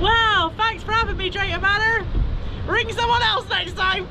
wow, thanks for having me, Drayton Manor. Ring someone else next time.